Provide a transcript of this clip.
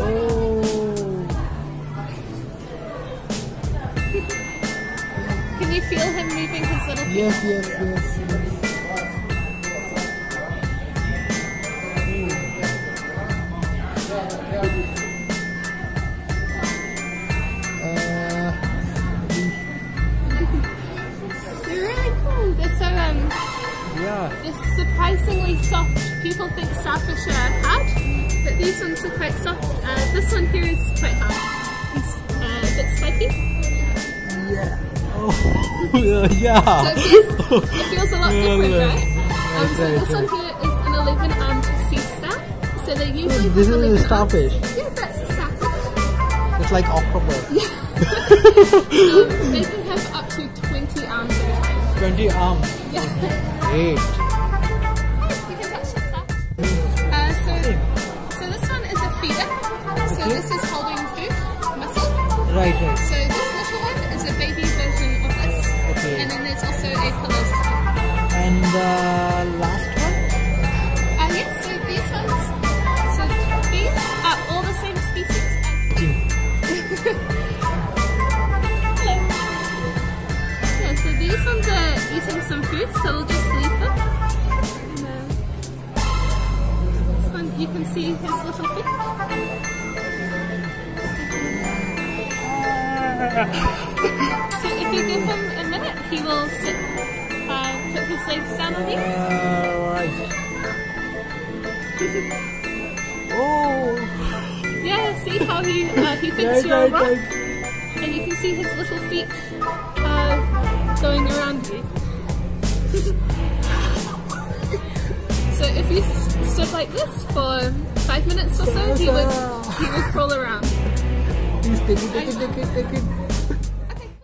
Oh. Can you feel him moving his little feet? Yes, yes, yes, yes. They're really cool. They're so um, yeah. they're surprisingly soft. People think starfish are hard, but these ones are quite soft. Uh, this one here is quite hard. He's uh, a bit spiky. Yeah. Oh, yeah. So it feels, it feels a lot different, right? Um, so this one here is an 11 armed sea star. So they usually This have is a starfish. arms. Yeah, that's a starfish. It's like octopus. Um, they can have up to 20 arms at a time. 20 arms. Yeah. Great. So this is holding food, muscle. Right, right. So this little one is a baby version of this. Okay. And then there's also a pillow. And the last one? Uh, yes, so these ones, so these are all the same species Yeah, so these ones are eating some food, so we'll just leave them. And, uh, this one, you can see his little feet. So if you give him a minute, he will sit, uh, put his legs down on you. Uh, right. oh. Yeah, see how he uh, he thinks you're a rock, and you can see his little feet uh, going around you. so if you stood like this for five minutes or so, he would he would crawl around. Please take it, take it, take it, take it.